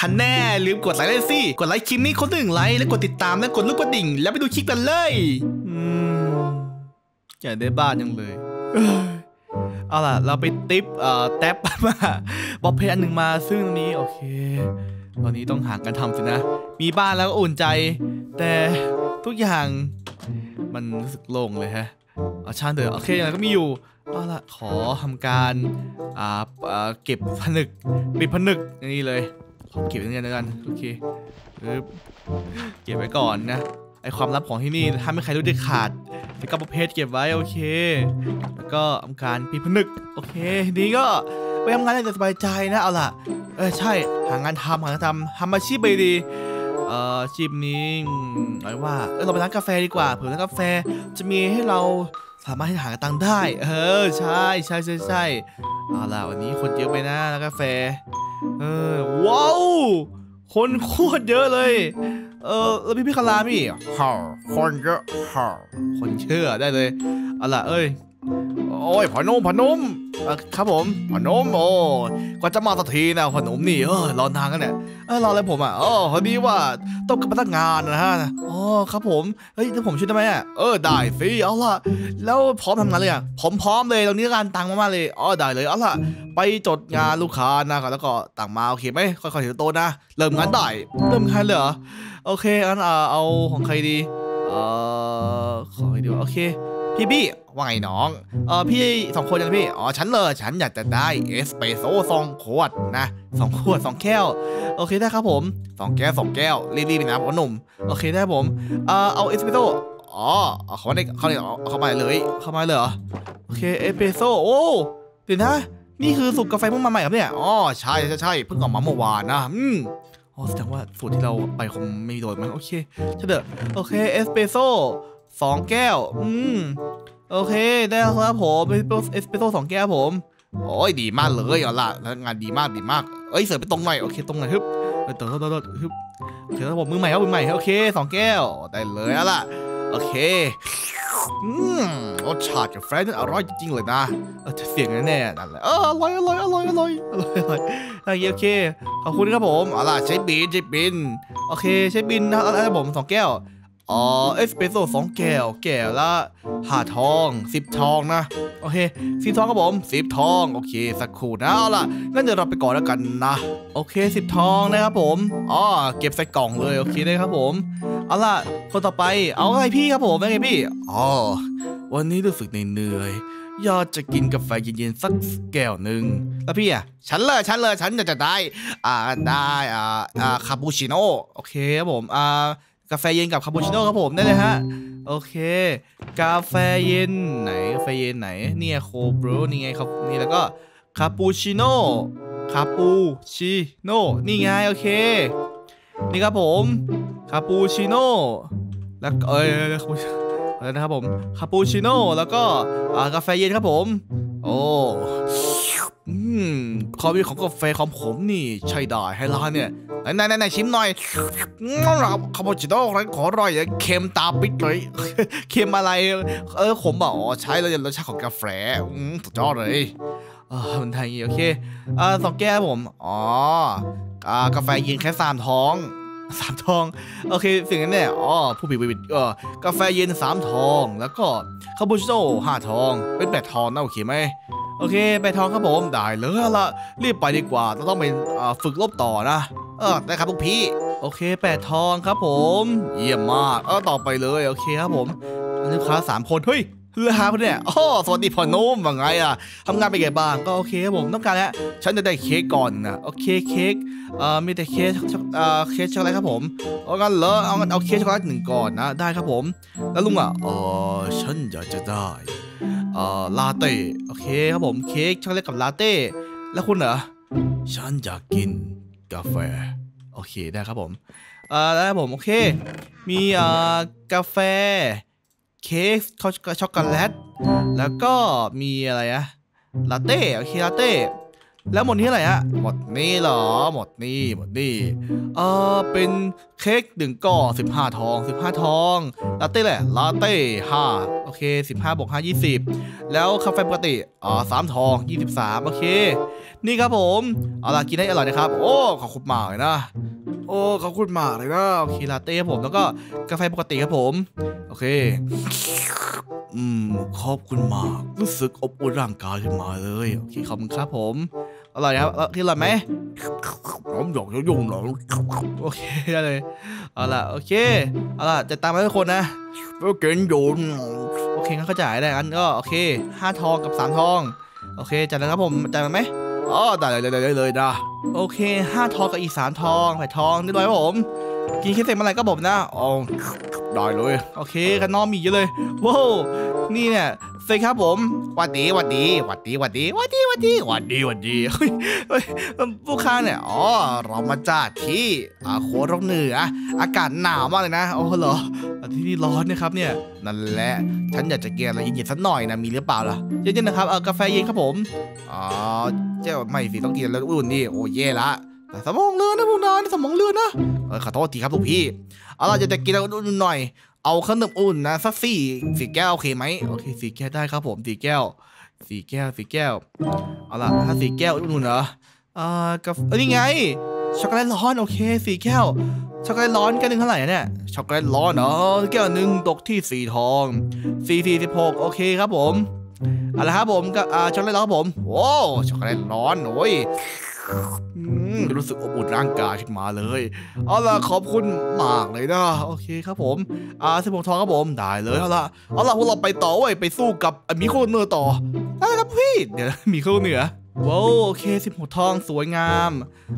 ฮันแน่ ลืมกดไลค์เลยสิ กดไลค์คลิปนี้คนหนึ่งไลค์แล้วกดติดตามและกดลูกกระดิ่ง แล้วไปดูคลิปกันเลยอืมอยากได้บ้านยังเลย เอาล่ะ เราไปติปเอ่อแท็บมาบอกเพจอันหนึ่งมาซึ่งตรงนี้โอเค ตอนนี้ต้องหากันทำสินะ มีบ้านแล้วก็อุ่นใจ แต่ทุกอย่างมันรู้สึกโล่งเลยฮะเอาชาเถอะโอเคอย่างไรก็มีอยู่เอาล่ะขอทำการอ่าอ่าเก็บผนึกปิดผนึกนี้เลย ขอเก็บอย่างนี้แล้วกันโอเคปึ๊บเก็บไว้ก่อนนะไอความลับของที่นี่ถ้าไม่ใครรู้เด็ดขาดจะกับประเภทเก็บไว้โอเค แล้วก็ทำการปิดผนึกโอเคทีนี้ก็ไปทำงานได้สบายใจนะเอาล่ะเออใช่หางานทำหางานทำทำอาชีพไปดีเอ่อชีพนี้อืมาไว้ว่าเออเราไปร้านกาแฟดีกว่าเผื่อร้านกาแฟจะมีให้เราสามารถที่จะหาตังค์ได้ เออใช่ใช่ใช่ใช่เอาล่ะวันนี้คนเยอะไปนะร้านกาแฟ เออว้าว คนโคตรเยอะเลย เออแล้วพี่พี่คาราพี่ฮ่าคนเยอะฮ่าคนเชื่อได้เลยเอาล่ะเอ้ย โอ้ยพอนุ่มพอนุ่มครับผมพอนุ่มโอ้กว่าจะมาสักทีนะพอนุ่มนี่เออรอนานกันเนี่ยเออรออะไรผมอะอ๋อพอดีว่าต้องกับพนักงานนะฮะอ๋อครับผมเฮ้ยถ้าผมช่วยได้ไหมอะเออได้สิเอาล่ะแล้วพร้อมทำงานเลยอะผมพร้อมเลยตรงนี้การตังค์มากๆเลยอ๋อได้เลยเอาล่ะไปจดงานลูกค้านะครับแล้วก็ต่างมาโอเคไหมค่อยๆถือโตนะเริ่มงานได้เริ่มงานเลยเหรอโอเคงั้นเอาเอาของใครดีเอ่อของใครดีโอเค พี่บี้ว่าไงน้อง เออพี่สองคนยังพี่ อ๋อ ฉันเลย ฉันอยากจะได้เอสเปรสโซ่สองขวดนะสองขวดสองแก้ว โอเคได้ครับผมสองแก้วสองแก้ว รีบๆไปนะพ่อหนุ่ม โอเคได้ผม เออเอาเอสเปรสโซ่อ๋อเอาเขาในเขาในเอาเข้ามาเลย เข้ามาเลยเหรอ โอเคเอสเปรสโซ่ โอ้เดี๋ยวนะ นี่คือสูตรกาแฟเพิ่งมาใหม่ครับเนี่ย อ๋อ ใช่ใช่ใช่เพิ่งออกมาเมื่อวานนะ อืมอ๋อแสดงว่าสูตรที่เราไปคงไม่มีโดนมั้งโอเคใช่เด้อโอเคเอสเปรสโซ่ สองแก้ว อืม โอเค ได้แล้วครับผมเอสเปรสโซ่สองแก้วผม โอ้ยดีมากเลยเอาล่ะแล้วงานดีมากดีมาก เอ้ยเสิร์ฟไปตรงหน่อย โอเคตรงหน่อยฮึบเออเติร์ดเติร์ดเติร์ดฮึบโอเคครับผมมือใหม่ครับมือใหม่โอเคสองแก้ว ได้เลยเอาล่ะ โอเค อืมรสชาติกาแฟนี่อร่อยจริงๆเลยนะเออจะเสียงแน่ๆนั่นแหละเอออร่อยอร่อยอร่อยอร่อยอร่อยอร่อยโอเคโอเคขอบคุณครับผมเอาล่ะเช็คบิลเช็คบิล โอเคเช็คบิลนะครับผมสองแก้ว อ๋อเอสเปรสโซ่สองแก้ว แก้วละห้าทองสิบทองนะ โอเคสิบทองครับผมสิบทอง โอเค สักครู่นะเอาล่ะงั้นเดี๋ยวเราไปก่อนแล้วกันนะ โอเคสิบทองนะครับผมอ๋อเก็บใส่กล่องเลย โอเคได้ครับผมเอาล่ะ คนต่อไปเอาไงพี่ครับผมเป็นไงพี่อ๋อวันนี้รู้สึกเหนื่อยๆอยากจะกินกาแฟเย็นๆสักแก้วหนึ่งแล้วพี่อะ ฉันเลยฉันเลยฉันจะได้ อ่าได้อ่าอ่าคาปูชิโน่โอเคครับผมอ่า กาแฟเย็นกับคาปูชิโน่ครับผมได้เลยฮะ โอเค กาแฟเย็นไหนกาแฟเย็นไหนเนี่ยโคบรูนี่ไงครับนี่แล้วก็คาปูชิโน่คาปูชิโน่นี่ไงโอเค นี่ครับผมคาปูชิโน่แล้วเอ้ยคาปูอะไรนะครับผมคาปูชิโน่แล้วก็กาแฟเย็นครับผม โอ้ อืมความเป็นของกาแฟของผมนี่ใช่ได้ให้ร้านเนี่ยไหนไหนไหนชิมหน่อยอืมคาปูชิโน่ขออร่อยอย่าเค็มตาปิดเลยเค็มอะไร เออผมบอกอ๋อใช้แล้วรสชาติของกาแฟอืมสุดยอดเลยเออมันทางนี้โอเคอ่าสองแก้วผม อ๋ออ่ากาแฟเย็นแค่สามท้องสามทอง โอเคสิ่งนั้นเนี่ยอ๋อผู้ผิดผิดเออกาแฟเย็นสามทอง แล้วก็คาปูชิโน่ห้าทอง เป็นแปดทองนะโอเคไหม โอเคแปดทองครับผมได้เลยละรีบไปดีกว่าเราต้องไปฝึกลบต่อนะเออได้ครับพวกพี่ โอเคแปดทองครับผม เยี่ยมมากเออต่อไปเลยโอเคครับผมลูกค้าสามคนเฮ้ยเรือหาคนเนี่ยอ๋อสวัสดีพ่อโน้มว่าไงอะทำงานเป็นไงบ้างก็โอเคครับผมต้องการแล้วฉันจะได้เค้กก่อนนะโอเคเค้กเอ่อมีแต่เค้กอกเอ่อเค้กช็อกโกแลตครับผมเอางั้นเหรอเอางั้นเอาเค้กช็อกโกแลตหนึ่งก่อนนะได้ครับผม แล้วลุงอะเออฉันอยากจะได้ เอ่อลาเต้โอเคครับผมเค้กช็อกโกแลตกับลาเต้แล้วคุณเหรอฉันอยากกินกาแฟโอเคได้ครับผมเอ่อได้ผมโอเค มีเอ่อกาแฟเค้กช็อกโกแลตแล้วก็มีอะไรอะลาเต้โอเคลาเต้ แล้วหมดนี้เท่าไรฮะหมดนี้เหรอ หมดนี่หมดนี่เออเป็นเค้กหนึ่งก้อสิบห้าทองสิบห้าทองลาเต้แหละลาเต้ห้าโอเคสิบห้าบวกห้ายี่สิบแล้วกาแฟปกติอ๋อสามทองยี่สิบสามโอเค นี่ครับผมเอาล่ะกินให้อร่อยนะครับ โอ้ขอบคุณมากเลยนะโอ้ขอบคุณมากเลยนะโอเคลาเต้ครับผมแล้วก็กาแฟปกติครับผม โอเคอืมขอบคุณมาก รู้สึกอบอุ่นร่างกายขึ้นมาเลย โอเค ขอบคุณครับผม อร่อยครับแล้วที่อร่อยไหมผมหยอกยุ่งหรอโอเคได้เลยเอาล่ะโอเคเอาล่ะจะตามมาทุกคนนะก็เก่งอยู่โอเคงั้นเข้าใจได้งั้นก็โอเคห้าทองกับสามทองโอเคจัดแล้วครับผมจัดมาไหมอ๋อได้เลยเลยเลยเลยนะโอเคห้าทองกับอีกสามทองแผ่ทองเรียบร้อยครับผม กินแค่เสร็จเมื่อไหร่ก็บอกนะอ๋อได้เลย โอเคกันน้องมีเยอะเลยว้าว นี่เนี่ยเซครับผมหวัดดีหวัดดีหวัดดีหวัดดีหวัดดีหวัดดีหวัดดีหวัดดีเฮ้ยผู้ค้าเนี่ยอ๋อเรามาจากที่อ่าโคโรกเหนืออากาศหนาวมากเลยนะโอ้เหรอที่นี่ร้อนนะครับเนี่ยนั่นแหละฉันอยากจะกินอะไรเย็นๆสักหน่อยนะมีหรือเปล่าล่ะเย็นๆนะครับเออกาแฟเย็นครับผมอ๋อเจ้าไม่สิต้องกินแล้วอุ่นนี่โอ้เย่ละสมองเลือนนะพวกนายสมองเลือนนะเออขอโทษทีครับลูกพี่เอาล่ะจะจะกินอะไรอุ่นๆหน่อย เอาขนมอุ่นนะสักสี่สี่แก้วโอเคไหมโอเคสี่แก้วได้ครับผมสี่แก้วสี่แก้วสี่แก้วเอาล่ะถ้าสี่แก้วอุ่นๆเหรออ่ากาแฟเอ้ยนี่ไงช็อกโกแลตร้อนโอเคสี่แก้วช็อกโกแลตร้อนแก้วหนึ่งเท่าไหร่เนี่ยช็อกโกแลตร้อนเนาะแก้วหนึ่งตกที่สีทองสี่สี่สิบหกโอเคครับผมเอาละครับผมก็อ่าช็อกโกแลตร้อนผมโอ้ช็อกโกแลตร้อนโอ้ย รู้สึกอบอุ่นร่างกายขึ้นมาเลยเอาล่ะขอบคุณมากเลยนะโอเคครับผมอ่าสิบหกทองครับผมได้เลยเอาล่ะเอาล่ะพวกเราไปต่อเว้ยไปสู้กับไอ้หมีโคเหนือต่อได้ครับพี่เดี๋ยวหมีโคเหนือว้าวโอเคสิบหกทองสวยงาม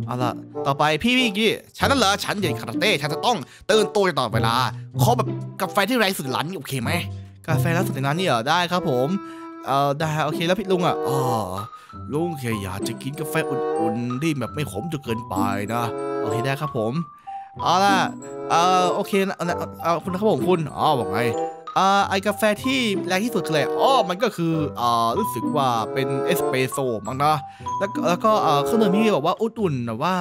เอาล่ะต่อไปพี่พี่กี้ฉันนั่นเหรอฉันเย็นคาราเต้ฉันจะต้องตื่นตัวตลอดเวลาขอแบบกาแฟที่แรงสุดในร้านนี่โอเคไหมกาแฟแรงสุดในร้านนี่เหรอได้ครับผมเออได้โอเคแล้วพี่ลุงอะอ๋อ ลุงแค่อยากจะกินกาแฟออุ่นๆที่แบบไม่ขมจนเกินไปนะ โอเคได้ครับผมเอาล่ะเอ่อโอเคนะเอาคุณครับผมคุณอ๋อบอกไงอ่าไอ้กาแฟที่แรงที่สุดคืออะไรอ๋อมันก็คืออ่ารู้สึกว่าเป็นเอสเปรสโซ่มั้งนะ แล้วก็แล้วก็เอ่อเครื่องดื่มที่บอกว่าอุ่นๆแต่ว่า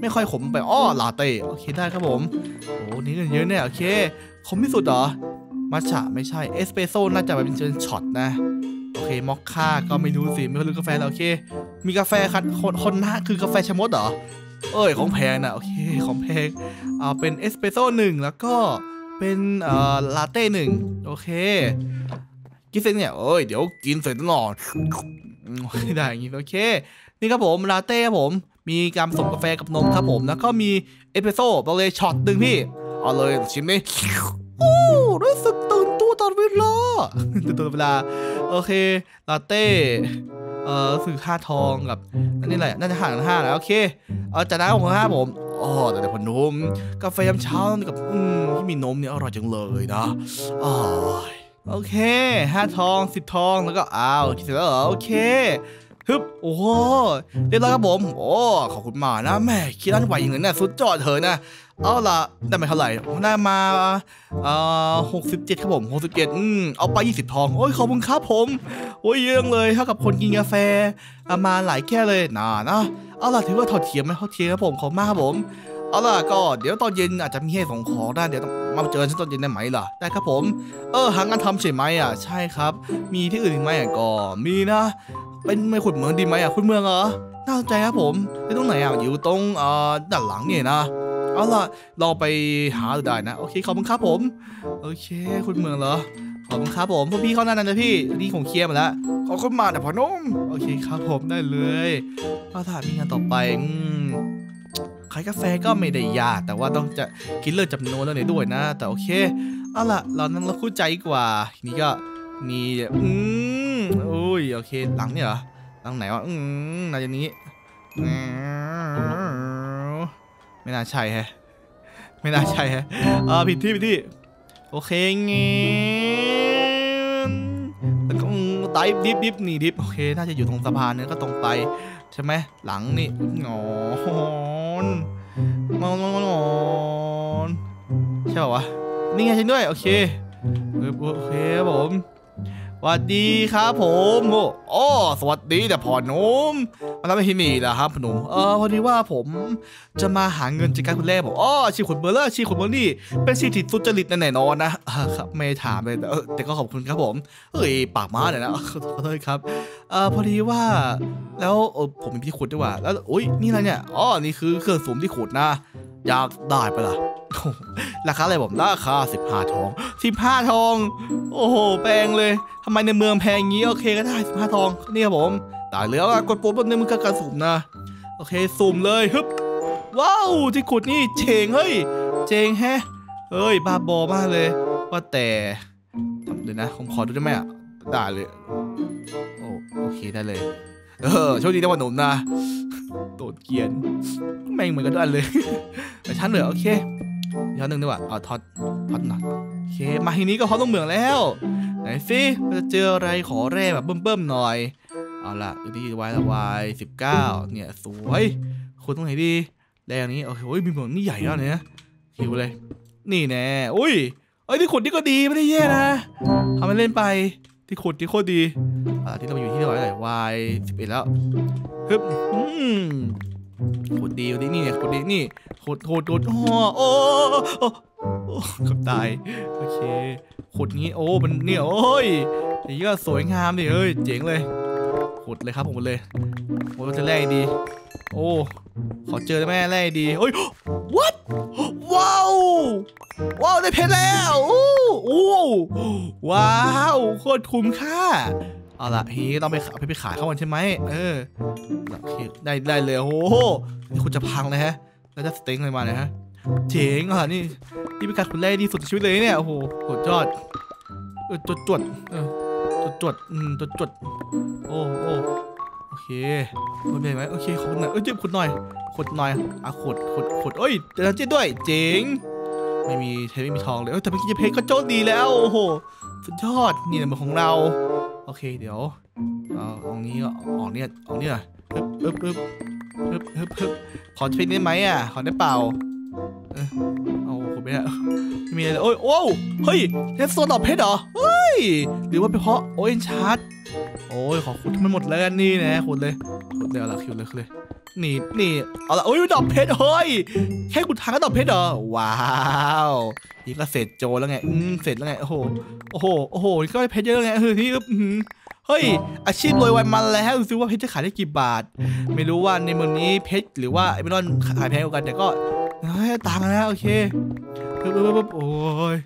ไม่ค่อยขมไปอ๋อลาเต้โอเคได้ครับผมโอ้นี่กันเยอะเนี่ยโอเคขมที่สุดเหรอมัทฉะไม่ใช่เอสเปรสโซ่น่าจะเป็นเป็นช็อตนะ โอเคมอคค่าก็ไม่รู้สิไม่รู้กาแฟแล้วโอเค มีกาแฟคันคนคนหน้าคือกาแฟชะมดเหรอเอ้ยของแพงนะโอเคของแพงเอาเป็นเอสเปรสโซ่หนึ่งแล้วก็เป็นเอ่อลาเต้หนึ่งโอเคกินเสร็จเนี่ยเอ้ยเดี๋ยวกินเสร็จแน่นอนได้อย่างงี้โอเค นี่ครับผมลาเต้ครับผม มีการผสมกาแฟกับนมครับผมแล้วก็มีเอสเปรสโซ่บอกเลยช็อตหนึ่งพี่เอาเลยชิมดิโอ้รู้สึกตื่นตัวตลอดเวลาตื่นตัวเวลา โอเคลาเต้เอ่อรู้สึกห้าทองกับอันนี้แหละน่าจะห่างกันห้าแล้วโอเคเอาจากนั้นของห้าผมอ๋อแต่แต่พนมกาแฟยามเช้ากับอืมที่มีนมเนี่ยอร่อยจังเลยนะอ๋อยโอเคห้าทองสิบทองแล้วก็อ้าวคิดเสร็จแล้วเหรอโอเคฮึบโอ้เรียบร้อยครับผม โอ้ขอบคุณมากนะแม่คิดร้านไหวอย่างนี้นี่ยสุดยอดเถอะนะ เอาล่ะได้มาเท่าไหร่ได้มาเอ่อหกสิบเจ็ดครับผมหกสิบเจ็ดอืมเอาไปยี่สิบทอง โอ้ยขอบคุณครับผม โอ้ยเยอะเลยเท่ากับคนกินกาแฟเอามาหลายแก้วเลยน่านะเอาล่ะถือว่าเท่าเทียมไหมเท่าเทียมครับผมขอบมากครับผมเอาล่ะก็เดี๋ยวตอนเย็นอาจจะมีให้ส่งของได้เดี๋ยวมาเจอกันตอนเย็นได้ไหมล่ะ ได้ครับผม เออหางานทำใช่ไหมอะใช่ครับ มีที่อื่นอีกไหมอะก็มีนะ เป็นไม่ขุดเหมืองดีไหมอะขุดเมืองเหรอน่าสนใจครับผมไปตรงไหนอะอยู่ตรงเอ่อด้านหลังเนี่ยนะ เอาล่ะเราไปหาดูได้นะ โอเคขอบคุณครับผม โอเคขุดเมืองเหรอ ขอบคุณครับผมพวกพี่เข้าหน้านั้นนะพี่นี่ผมเคลียร์หมาแล้วขอบคุณมากนะพ่อนุ่มโอเคครับผมได้เลยก็ถ้ามีงานต่อไปอืมขายกาแฟก็ไม่ได้ยากแต่ว่าต้องจะคิดเรื่องจำนวนแล้วเนี่ยด้วยนะ แต่โอเคเอาล่ะเรานั้นเราคู่ใจกว่าทีนี้ก็มีอืมโอ้ยโอเคหลังเนี่ยเหรอหลังไหนวะอืมน่าจะนี้ ไม่น่าใช่แฮะ ไม่น่าใช่แฮะอ่าผิดที่ผิดที่ โอเคงี้แล้วก็ไดฟดิฟดิฟนี่ดิฟโอเค น่าจะอยู่ตรงสะพานเนี่ยก็ตรงไปใช่ไหมหลังนี่งอนงอนงอนงอนใช่ป่าวะนี่ไงจริงด้วย โอเคเออโอเคครับผมโอ วัสดีครับผมโอ้โอ้สวัสดีแต่พอหนุ่มมาทำที่นี่ล่ะครับหนุ่มเออพอดีว่าผมจะมาหาเงินจากการคุณแรกผมอ๋อชีขุนเบอร์เลอร์ชีขุนเบอร์นี่เป็นสิทธิสุจริตแน่นอนนะครับไม่ถามเลยแต่แต่ก็ขอบคุณครับผมเฮ้ยปากม้าเลยนะขอโทษครับเออพอดีว่า แล้วผมมีที่ขุดด้วยว่ะแล้วอุ้ยนี่อะไรเนี่ยอ๋อนี่คือเครื่องสูมที่ขุดนะอยากได้ไปล่ะราคาอะไรผมราคา15ทอง15ทอง โอ้โหแพงเลยทำไมในเมืองแพงงี้โอเคก็ได้15ทองนี่ครับผมตายแล้วกดปุ่มบนในมือการสุ่มนะ โอเคสุ่มเลยฮึบว้าวที่ขุดนี่เจงเฮ้ยเจงแฮะเฮ้ยบ้าบอมากเลย ว่าแต่ทำเดี๋ยวนะผมขอดูได้ไหมอะได้เลยโอ้โอเคได้เลย เออโชคดีนะวันหนุ่มนะโดดเกียนแม่งเหมือนกันทุกอันเลยแต่ชั้นเหลือโอเค อีกชั้นหนึ่งดีกว่าเอาท็อตท็อตหน่อยโอเคมาทีนี้ก็พร้อมต้องเหมืองแล้ว ไหนสิเราจะเจออะไรขอแร่แบบเบิ่มๆหน่อย เอาล่ะอยู่ที่วายละวายสิบเก้าเนี่ยสวยคุณตรงไหนดีแร่นี้โอเคโอ้ยมีเหมืองนี่ใหญ่แล้วเนี่ยหิวเลย นี่แน่อุ้ยเอ้ยที่ขุดนี่ก็ดีไม่ได้แย่นะทำให้เล่นไปที่ขุดที่โคตรดีอ่าที่เราอยู่ที่เท่าไหร่วายสิบเอ็ดแล้วฮึบอืม ขุดดีขุดดีนี่เนี่ยขุดดีนี่ขุดขุดขุดอ๋อโอ้โอ้กับตายโอเคขุดงี้โอ้มันเนี่ยโอ้ยนี่ก็สวยงามดิเอ้ยเจ๋งเลยขุดเลยครับผมขุดเลยโอ้จะแร่ดี โอ้ขอเจอได้ไหมแร่ดีโอ้ย what ว้าวว้าวได้เพชรแล้วอู้อู้ว้าวโคตรคุ้มค่า เอาละทีนี้ต้องไปเอไปขายเข้ามันใช่ไหมเออได้ได้เลยโอ้โหนี่คุณจะพังเลยฮะ แล้วจะสเต็งอะไรมาเนี่ยฮะเจ๋งอะนี่นี่เป็นการคุณแรกดีสุดในชีวิตเลยเนี่ยโอ้โหโหดยอดเออจดจดเออจดจดอืมจดจดโอ้โอ้โอเคคุณเป็นไหมโอเคขอบคุณหน่อยเอ้ยเจ็บขุดหน่อยขุดหน่อยอะขุดขุดขุดเอ้ยเจอเจ๊ด้วยเจ๋งไม่มีเพชรไม่มีทองเลยเออแต่เมื่อกี้จะเพชรก็โจทย์ดีแล้วโอ้โหสุดยอดนี่แหละมันของเรา โอเคเดี๋ยวเอาเองนี้ก็ออกเนี่ยออกเนี่ยฮึบฮึบฮึบฮึบฮึบฮึบขอเพชรได้ไหมอะขอได้เปล่าเออเอาผมไปละไม่มีอะไรเลยโอ้ยโอ้เฮ้ยเลสโซนดอกเพชรเหรอเฮ้ยหรือว่าเป็นเพราะโอ้ยชาร์ดโอ้ยขอขุดให้มันหมดเลยนี่นะขุดเลยขุดเลยเอาละคิวเลยขุดเลย นี่นี่เอาละโอ้ยดอกเพชรเฮ้ยแค่ขุดทางก็ดอกเพชรเหรอว้าวนี่ก็เสร็จโจแล้วไงอืมเสร็จแล้วไงโอ้โหโอ้โหโอ้โหนี่ก็เพชรเยอะแล้วไงเฮ้ยนี่ก็อื้อหือเฮ้ยอาชีพรวยวันมาแล้วดูซิว่าเพชรจะขายได้กี่บาท ไม่รู้ว่าในเมืองนี้เพชรหรือว่าไอเมรอนขายแพงกว่ากันแต่ก็เฮ้ยต่างกันนะโอเคปึ๊บปึ๊บปึ๊บโอ้ย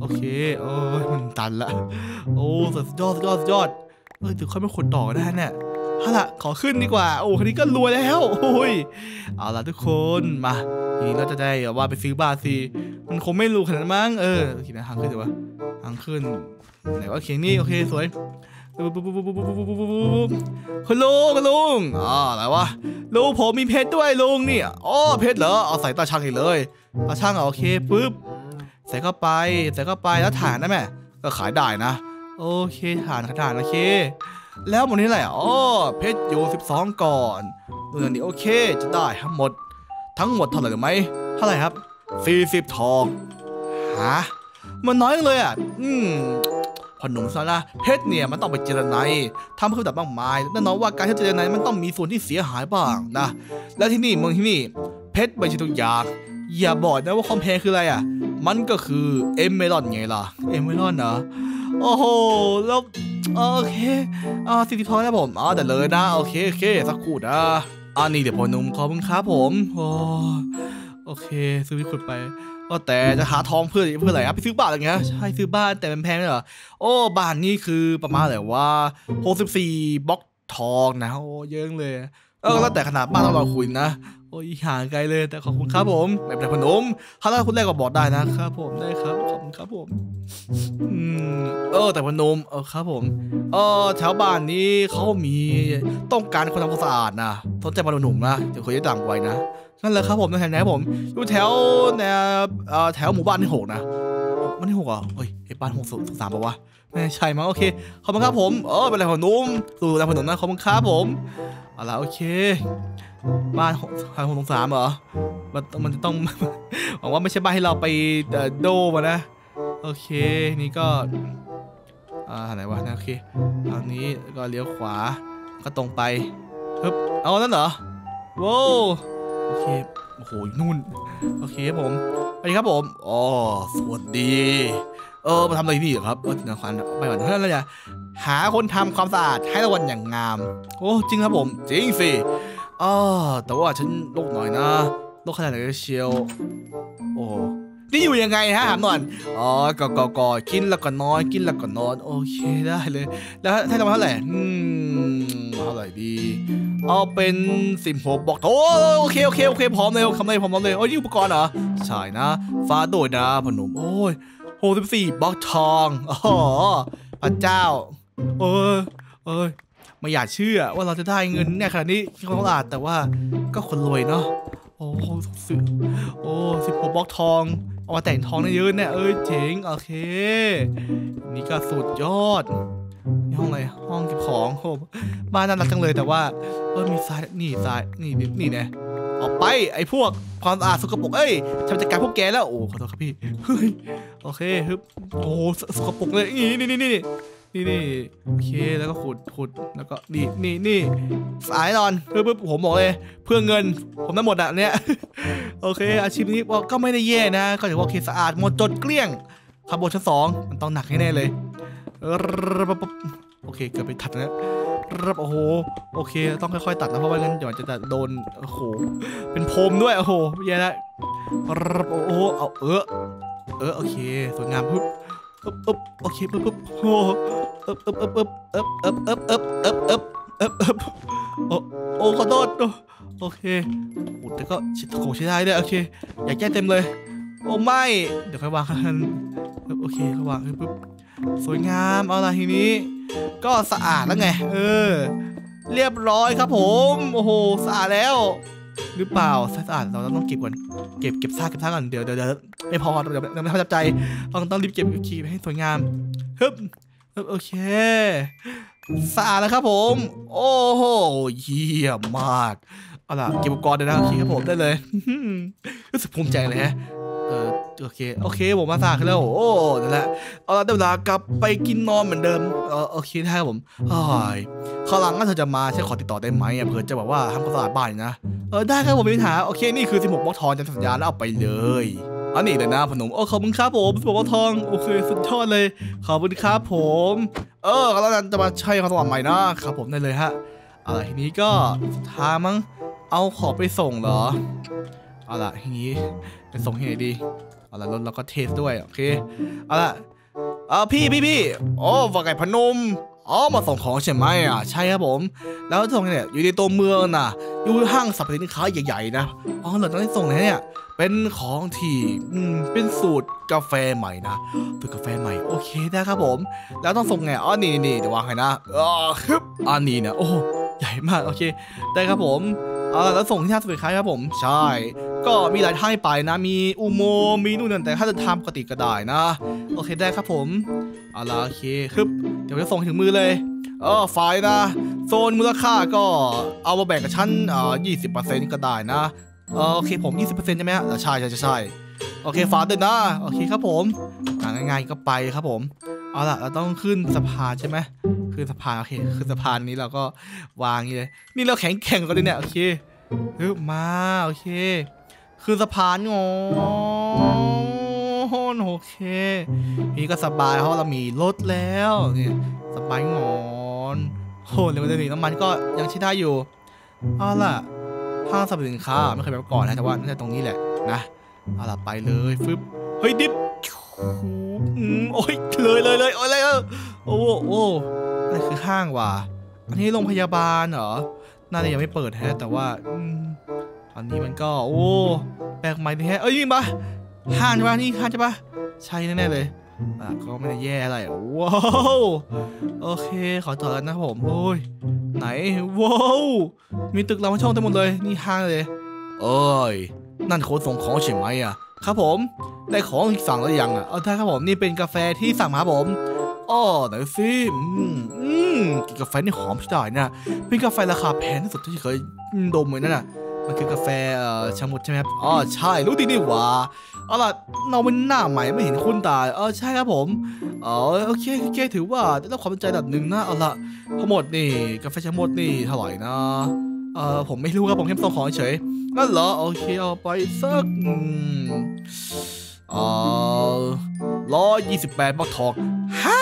โอเคโอ้ยมันตันละโอ้สุดยอดสุดยอดสุดยอดเออเดี๋ยวค่อยมาขุดต่อก็ได้เนี่ย เอาล่ะ ขอขึ้นดีกว่า โอ้คันนี้ก็รวยแล้ว โอ้ย เอาล่ะทุกคน มาทีนี้เราจะได้ว่าไปซื้อบาสิ มันคงไม่รู้ขนาดมั้ง เออขี่นะทางขึ้นหรือวะทางขึ้น ไหนว่าเขียงนี่ โอเค สวยคุณลุงคุณลุงอ๋ออะไรวะลุงผมมีเพชรด้วยลุงนี่อ๋อเพชรเหรอเอาใส่ตาช่างอีกเลยตาช่างโอเคปุ๊บใส่เข้าไปใส่เข้าไปแล้วฐานนะแม่ก็ขายได้นะ โอเคฐานขนาดโอเค แล้วหมดนี้อะไรอะอ๋อเพชรอยู่12 ก่อนเรื่องนี้โอเคจะได้ทั้งหมด ทั้งหมดเท่าไหร่หรือไหมเท่าไหร่ครับ 40 ทองฮะมันน้อยเลยอะ อืมพอหนุ่มซะนะเพชรเนี่ยมันต้องไปเจรไนทำเพื่อดับมากมายแน่นอนว่าการที่เจรไนมันต้องมีส่วนที่เสียหายบ้างนะ และที่นี่เมืองที่นี่ เพชรไม่ใช่ทุกอย่างอย่าบอกนะว่าคอมเพลคืออะไรอะ มันก็คือเอมเมลอนไงล่ะ เอมเมลอนนะ โอ้โห แล้วโอเคอ่าสิทิทอยนะผมอ่าแต่เลยนะ โอเคโอเคสักครู่นะอ่านี่เดี๋ยวพอนุ่มขอบคุณครับผมโอ้โอเค ซื้อไปขุดไปก็แต่จะหาทองเพื่อเพื่ออะไรอะไปซื้อบ้านอะไรเงี้ยใช่ซื้อบ้านแต่มันแพงเลยเหรอโอ้บ้านนี่คือประมาณอะไรว่า64บล็อกทองนะโอ้เยอะเลยเออแล้วแต่ขนาดบ้านต้องรอคุยนะ โอ้ยห่างไกลเลยแต่ขอบคุณครับผมไม่เป็นไรพนมถ้าถ้าคุณแรกก็บอกได้นะครับผมได้ครับขอบคุณครับผมอเออแต่พนมเออครับผมเออแถวบ้านนี้เขามีต้องการคนทำความสะอาดนะสนใจมาหนุ่มนะเดี๋ยวคุยได้ต่างไว้นะนั่นแหละครับผมแถวไหนผมอยู่แถวแนวแถวหมู่บ้านที่หกนะมันที่หกอะเฮ้ยไอ้บ้านหกสุดสามปะวะ ไม่ใช่มั้งโอเคขอบคุณครับผมเออเป็นไรพนมสู่แถวพนมนะขอบคุณครับผมเอาละโอเคบ้านทางหกสองสามเหรอมันมันจะต้องหวังว่าไม่ใช่บ้านให้เราไปโดมานะ โอเคนี่ก็อ่าไหนวะนะโอเคทางนี้ก็เลี้ยวขวาก็ตรงไปฮึบเอานั่นเหรอว้าวโอเคโอ้โหนู่นโอเคผมสวัสดีครับผมอ๋อสวัสดี เออมาทำอะไรที่นี่เหรอครับเออนาคารไปก่อนเท่านั้นเลยอะหาคนทำความสะอาดให้รางวัลอย่างงาม โอ้จริงครับผม จริงสิเออแต่ว่าฉันโรคหน่อยนะโรคขนาดไหนเชียว โอ้นี่อยู่ยังไงฮะถามหน่อยอ๋อกอกอกอกินแล้วก็นอนกินแล้วก็นอนโอเคได้เลย แล้วให้รางวัลเท่าไหร่อืมเท่าไหร่ดีเอาเป็นสิบหกบอกโอ้โอเคโอเคโอเคพร้อมเลยทำเลยพร้อมเลยโอ้ยนี่อุปกรณ์เหรอใช่นะฟ้าโดดนะพนมโอ้ย หกสิบสี่บล็อกทองอ๋อพระเจ้า เออเออไม่อยากเชื่อว่าเราจะได้เงินเนี่ยขนาดนี้ที่เขาตลาดแต่ว่าก็คนรวยเนาะโอ้โหสิโอ้สิบหกบล็อกทอง เอามาแต่งทองได้เยอะเนี่ยเอ้ยเจ๋ง โอเค นี่ก็สุดยอด นี่ห้องอะไรห้องเก็บของโอ้บ้านน่ารักจังเลยแต่ว่าเออมีทรายนี่ทรายนี่นี่นี่นะออกไปไอ้พวกความสะอาดสกปรกเอ้ยฉันจัดการพวกแกแล้วโอ้ขอโทษครับพี่เฮ้ยโอเคฮึบโอ้สกปรกเลยนี่นี่นี่นี่นี่นี่โอเคแล้วก็ขุดขุดแล้วก็นี่นี่นี่สายนอนปึ๊บปึ๊บผมบอกเลยเพื่อเงินผมได้หมดอะเนี่ยโอเค อาชีพนี้ก็ไม่ได้แย่นะ ก็ถือว่าโอเคสะอาดหมดจดเกลี้ยงขับบนชั้นสองมันต้องหนักแน่เลย โอเคเกือบไปตัดแล้วโอ้โหโอเค ต้องค่อยๆ ตัดนะเพราะว่างั้นเดี๋ยวจะโดนโอ้โหเป็นพรมด้วยโอ้โหแย่แล้วโอ้โหเอาเออเออโอเคสวยงามปึ๊บปึ๊บปึ๊บโอเคปึ๊บปึ๊บโอ้ปึ๊บปึ๊บปึ๊บปึ๊บเอ๊บเอ๊บเอ๊บเอ๊บเอ๊บเอ๊บเอ๊บเอ๊บโอ้โอ้ขอโทษโอเคโอ้แต่ก็ชิดโขใช้ได้ด้วยโอเคอยากแก้เต็มเลย โอ้ไม่เดี๋ยวค่อยวางกันโอเคค่อยวางปึ๊บ สวยงามเอาละทีนี้ ก็สะอาดแล้วไง เออ เรียบร้อยครับผม โอ้โหสะอาดแล้ว หรือเปล่าสะอาดเราต้องเก็บก่อนเก็บเก็บซากเก็บซากก่อนเดี๋ยวเดี๋ยวเดี๋ยวไม่พอเดี๋ยวเดี๋ยวไม่พอจับใจต้องต้องรีบเก็บคีบให้สวยงามฮึบฮึบโอเคสะอาดแล้วครับผม โอ้โหเยี่ยมมาก เอาล่ะเก็บอุปกรณ์เลยนะโอเคครับผมได้เลยรู้สึกภูมิใจเลยฮะเออโอเคโอเคผมมาสาดขึ้นแล้วโอ้นั่นแหละเอาล่ะได้เวลากลับไปกินนอนเหมือนเดิมเออโอเคได้ครับผมเฮ้ยคราวหลังถ้าเธอจะมาฉันขอติดต่อได้ไหมอะเผื่อจะแบบว่าทำความสะอาดบ้านนะเออได้ครับผมไม่มีปัญหาโอเคนี่คือ 16บล็อกทองจะสัญญาแล้วเอาไปเลยอันนี้เลยนะพนมโอ้ขอบคุณครับผม16บล็อกทองโอเคสุดยอดเลยขอบคุณครับผม เออแล้วนั้นจะมาใช้ความสว่างใหม่นะครับผมได้เลยฮะอาล่ะทีนี้ก็ทามั้ง เอาของไปส่งเหรอ เอาล่ะทีนี้ไปส่งที่ไหนดี เอาล่ะรถเราก็เทสด้วย โอเค เอาล่ะเออพี่พี่พี่โอ้ว่าไงพนมอ๋อมาส่งของใช่ไหมอะ ใช่ครับผม แล้วส่งเนี่ยอยู่ในตัวเมืองน่ะอยู่ห้างสรรพสินค้าใหญ่ๆนะอ๋อเหรอตอนที่ส่งเนี่ย เป็นของที่อืมเป็นสูตรกาแฟใหม่นะสูตรกาแฟใหม่โอเคได้ครับผม แล้วต้องส่งไงอ๋อนี่นี่เดี๋ยววางให้นะอ๋อฮึบอันนี้นะโอ้ใหญ่มากโอเคได้ครับผม เอาล่ะแล้วส่งที่ห้างสรรพสินค้าครับผม ใช่ ก็มีหลายท่างให้ไปนะ มีอุโมงค์มีนู่นนั่นแต่ถ้าจะทำปกติก็ได้นะ โอเคได้ครับผมเอาล่ะโอเคฮึบเดี๋ยวจะส่งถึงมือเลยเออไฟล์นะ โซนมูลค่าก็เอามาแบ่งกับฉันอ่า20%ก็ได้นะเออโอเคผม20%ใช่ไหมฮะเออใช่ใช่ใช่ใช่โอเคฝากด้วยนะโอเคครับผมอ่าง่ายๆก็ไปครับผม เอาล่ะ เราต้องขึ้นสะพานใช่ไหม ขึ้นสะพานโอเคขึ้นสะพานนี้เราก็วางอย่างนี้เลย นี่เราแข็งแข็งกันเลยเนี่ย โอเคฮึบมา โอเคขึ้นสะพานงอนโอเค นี่ก็สบายเพราะเรามีรถแล้วเนี่ยสบายงอนโหเร็วเลยน้ำมันก็ยังใช้ได้อยู่เอาล่ะห้างสรรพสินค้าไม่เคยไปก่อนนะแต่ว่าน่าจะตรงนี้แหละนะเอาล่ะไปเลยฟึบเฮ้ยดิบอืมโอ้ยเลยเลยเลยโอ้ยเลยเออโอ้โอ้ นั่นคือห้างว่ะ อันนี้โรงพยาบาลเหรอ น่าจะยังไม่เปิดแฮะ แต่ว่าอันนี้มันก็ โอ้ แปลกใหม่ดีแฮะ เอ้ยนี่มาห้างใช่ปะนี่ห้างใช่ปะใช่แน่ๆเลยอะก็ไม่ได้แย่อะไร ว้าว โอเค ขอต่อแล้วนะผม โอ้ย ไหน ว้าว มีตึกรามช่องเต็มหมดเลย นี่ห้างเลย เอ้ย นั่นคนส่งของใช่ไหมอะ ครับผม ได้ของสั่งแล้วยังอะ เอาได้ครับผม นี่เป็นกาแฟที่สั่งมาผม อ๋อไหนสิอืมอืมกินกาแฟนี่หอมใช่ได้นะเป็นกาแฟราคาแพงที่สุดที่เคยดมเลยนั่นน่ะมันคือกาแฟเอ่อชะมุดใช่ไหมครับอ๋อใช่รู้ดีนี่หว่าเอาล่ะเราเป็นหน้าใหม่ไม่เห็นคุณตาเออใช่ครับผมอ๋อโอเคโอเคถือว่าได้รับความสนใจระดับหนึ่งนะเอาล่ะทั้งหมดนี่กาแฟชะมดนี่เท่าไหร่นะเออผมไม่รู้ครับผมแค่ส่งของเฉยนั่นเหรอโอเคเอาไปสักอืม เออร้อยยี่สิบแปดบาททองฮะ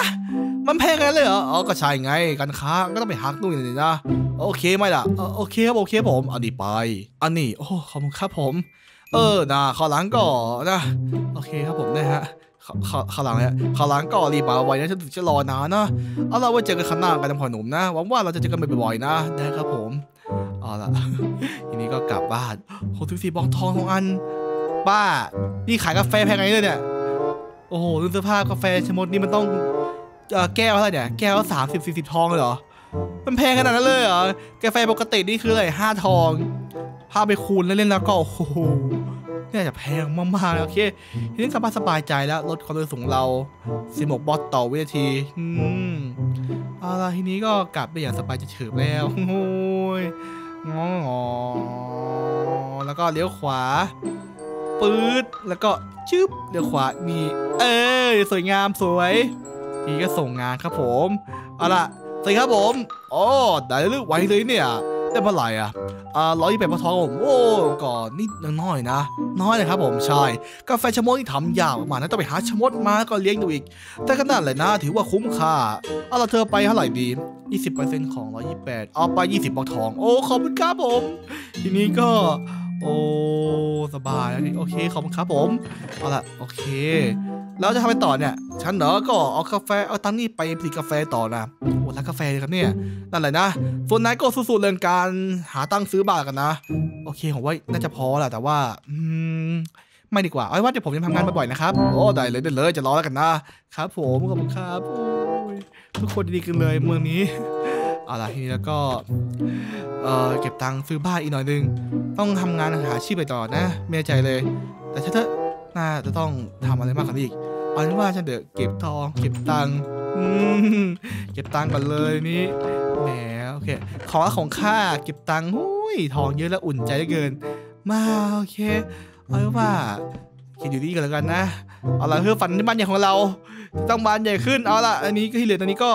มันแพงกันเลยเหรออ๋อก็ใช่ไงการค้าก็ต้องไปหักนู่นนี่นะโอเคไหมล่ะโอเคครับโอเคผมอันนี้ไป อันนี้โอ้ขอบคุณครับผม เออนะข้าวหลังก่อนนะโอเคครับผมนะฮะข้าวข้าข้าหลังเนี่ยข้าวหลังก่อนรีบมาไว้นะฉันถึงจะรอนานนะเอาเราไว้เจอกันข้างหน้ากันนะพ่อหนุ่มนะหวังว่าเราจะเจอกันบ่อยๆนะได้ครับผมเอาล่ะทีนี้ก็กลับบ้านโหทุกสี่บอกทองสองอัน ป้า นี่ขายกาแฟแพงไงเลยเนี่ย โอ้โหดูสภาพกาแฟชมดนี่มันต้องแก้วเท่าไหร่เนี่ย แก้วสามสิบสี่สิบทองเลยเหรอ มันแพงขนาดนั้นเลยเหรอ กาแฟปกตินี่คืออะไรห้าทอง พาไปคูณเล่นแล้วก็โอ้โหเนี่ยจะแพงมากๆโอเคทีนี้กลับบ้านสบายใจแล้วลดความเร็วสูงเราสิบหกบอทต่อวินาที อืมเอาละทีนี้ก็กลับไปอย่างสบายใจเฉิบแล้วโอ้ยงองอแล้วก็เลี้ยวขวา ปื๊ดแล้วก็ชึบเลี้ยวขวานี่เอ้ยสวยงามสวยนี้ก็ส่งงานครับผมเอาล่ะสวัสดีครับผมอ๋อได้เลือกไว้เลยเนี่ยได้เมื่อไหร่อะอ่าร้อยยี่สิบแปดพอทองผมโอ้ก่อนนิดน้อยนะ น้อยเลยครับผมใช่กาแฟชะมดที่ทำยากมากนะต้องไปหาชะมดมาก็เลี้ยงดูอีก แต่ขนาดเลยนะ ถือว่าคุ้มค่าเอาละเธอไปเท่าไหร่ดี 20%ของ 128 เอาไป 20ปอกทอง โอ้ขอบคุณครับผม ทีนี้ก็ โอ้สบายแล้วนี่โอเคขอบคุณครับผมเอาละโอเค แล้วจะทำไปต่อเนี่ย ฉันเหรอก็เอากาแฟเอาตังค์นี่ไปผลิตกาแฟต่อนะโอ้ร้านกาแฟเลยครับเนี่ยนั่นแหละนะส่วนนายก็สู้ๆเรื่องการหาตังค์ซื้อบ้านกันนะ โอเคผมว่าน่าจะพอแหละแต่ว่าอืมไม่ดีกว่าเอาไว้ว่าเดี๋ยวผมจะทำงานบ่อยๆนะครับโอ้ได้เลยได้เลยจะรอแล้วกันนะครับ ผมขอบคุณครับโอ้ยทุกคนดีกันเลยเมืองนี้ เอาล่ะทีนี้แล้วก็เออเก็บตังค์ซื้อบ้านอีกหน่อยนึง ต้องทำงานหาอาชีพไปต่อนะไม่ใจเลย แต่ถ้าเธอน่าจะต้องทำอะไรมากกว่านี้อีกเอาเป็นว่าฉันเดี๋ยวเก็บทอง เก็บตังค์เก็บตังค์ก่อนเลยนี่แหมโอเคขอของค่าเก็บตังค์หุ้ยทองเยอะแล้วอุ่นใจเหลือเกิน มาโอเคเอาเป็นว่าคิดอยู่ดีกันแล้วกันนะเอาละเพื่อฝันในบ้านใหญ่ของเรา ต้องบ้านใหญ่ขึ้นเอาละอันนี้ก็ที่เหลือตอนนี้ก็